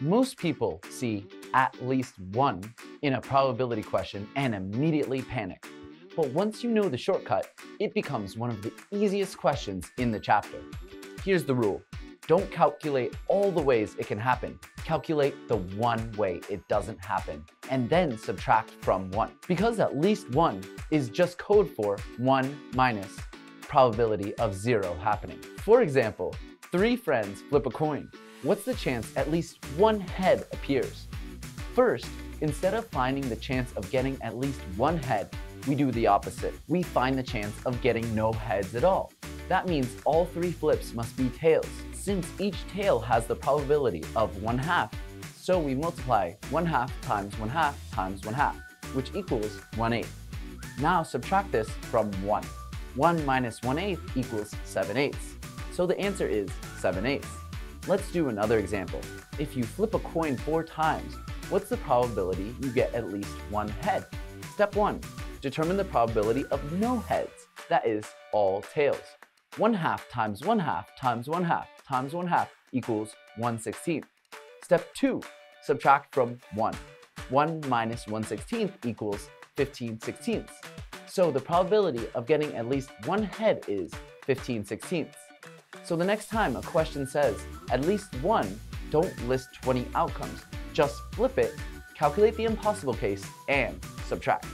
Most people see at least one in a probability question and immediately panic. But once you know the shortcut, it becomes one of the easiest questions in the chapter. Here's the rule. Don't calculate all the ways it can happen. Calculate the one way it doesn't happen, and then subtract from 1. Because at least 1 is just code for 1 minus probability of 0 happening. For example, three friends flip a coin. What's the chance at least one head appears? First, instead of finding the chance of getting at least one head, we do the opposite. We find the chance of getting no heads at all. That means all three flips must be tails, since each tail has the probability of 1 half. So we multiply 1 half times 1 half times 1 half, which equals 1 eighth. Now subtract this from 1. 1 minus 1 eighth equals 7 eighths. So the answer is 7 eighths. Let's do another example. If you flip a coin four times, what's the probability you get at least one head? Step 1. Determine the probability of no heads, that is, all tails. 1 half times 1 half times 1 half times 1 half equals 1 16th. Step 2. Subtract from 1. 1 minus 1 16th equals 15 16ths. So the probability of getting at least one head is 15 16ths. So the next time a question says at least one, don't list 20 outcomes. Just flip it, calculate the impossible case, and subtract.